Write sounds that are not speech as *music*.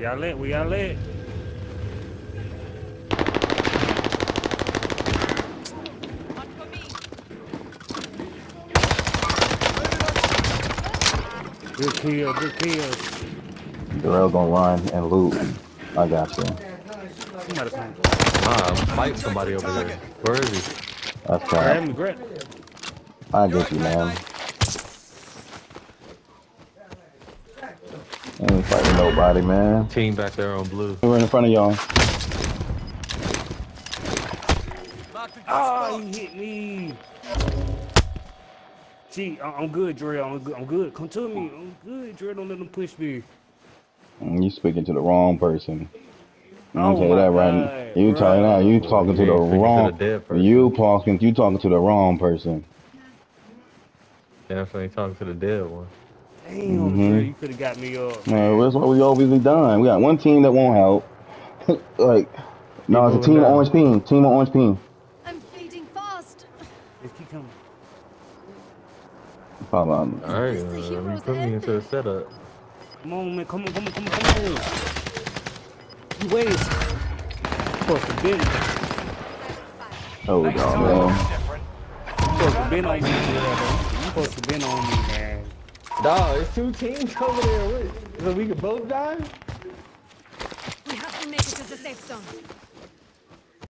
Y'all lit? We y'all lit? Good kill, good kill. Darrell gonna run and loot. I got you. Somebody come. Nah, I'm somebody over there. Where is he? That's Grab right. me, grab. I get you, man. Ain't fighting nobody, man. Team back there on blue. We're in front of y'all. Oh, he hit me. Gee, I- I'm good, Dre. I'm good. I'm good. Come to me. I'm good, Dre. Don't let them push me. You speaking to the wrong person. I'm Oh gonna tell you that right. God, You telling that you talking to the ain't speaking to wrong. the person. You talking. You talking to the wrong person. Definitely talking to the dead one. Damn, Mhm. You could have got me up. Man, that's what we always be done. We got one team that won't help. *laughs* like, no, it's a moving team of orange team. Team of orange team. I'm fading fast. Let's keep coming. Follow on. Alright, Is this uh, you hero's put me end? into the setup. Come on, man. Come on, come on, come on, come on. You wait. You supposed to been. Oh, dog, man. You supposed to been on me, Dre. You supposed to been on me, man. Dog, it's two teams over there. So we could both die? We have to make it to the safe zone.